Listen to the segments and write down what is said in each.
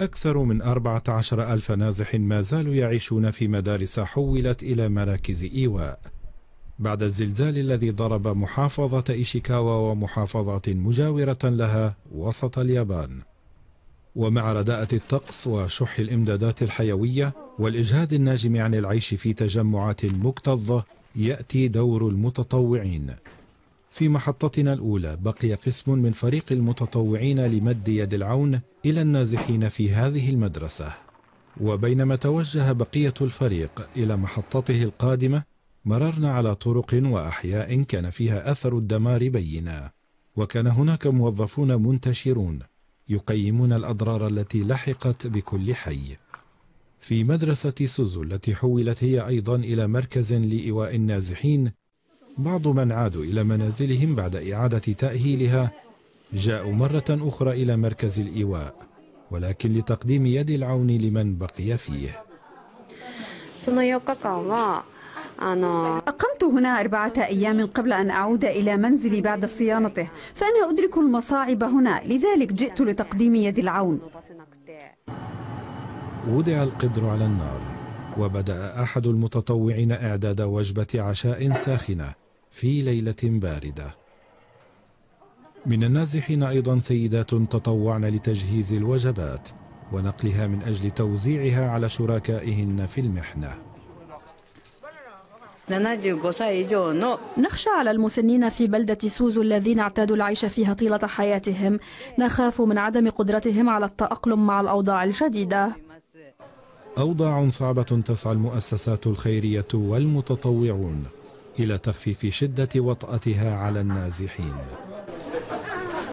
أكثر من 14 ألف نازح ما زالوا يعيشون في مدارس حولت إلى مراكز إيواء. بعد الزلزال الذي ضرب محافظة إيشيكاوا ومحافظات مجاورة لها وسط اليابان. ومع رداءة الطقس وشح الإمدادات الحيوية والإجهاد الناجم عن العيش في تجمعات مكتظة يأتي دور المتطوعين. في محطتنا الأولى بقي قسم من فريق المتطوعين لمد يد العون إلى النازحين في هذه المدرسة. وبينما توجه بقية الفريق إلى محطته القادمة مررنا على طرق وأحياء كان فيها أثر الدمار بينا. وكان هناك موظفون منتشرون يقيمون الأضرار التي لحقت بكل حي. في مدرسة سوزو التي حولت هي أيضا إلى مركز لإيواء النازحين بعض من عادوا إلى منازلهم بعد إعادة تأهيلها جاءوا مرة أخرى إلى مركز الإيواء ولكن لتقديم يد العون لمن بقي فيه. أقمت هنا أربعة أيام قبل أن أعود إلى منزلي بعد صيانته فأنا أدرك المصاعب هنا لذلك جئت لتقديم يد العون. وضع القدر على النار. وبدأ أحد المتطوعين إعداد وجبة عشاء ساخنة في ليلة باردة. من النازحين أيضا سيدات تطوعن لتجهيز الوجبات ونقلها من أجل توزيعها على شركائهن في المحنة. نخشى على المسنين في بلدة سوزو الذين اعتادوا العيش فيها طيلة حياتهم. نخاف من عدم قدرتهم على التأقلم مع الأوضاع الجديدة أوضاع صعبة تسعى المؤسسات الخيرية والمتطوعون إلى تخفيف شدة وطأتها على النازحين.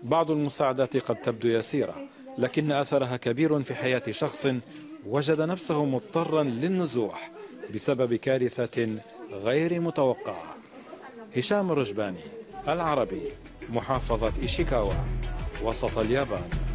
بعض المساعدات قد تبدو يسيرة لكن أثرها كبير في حياة شخص وجد نفسه مضطرا للنزوح بسبب كارثة غير متوقعة. هشام الرجباني العربي محافظة إيشيكاوا وسط اليابان.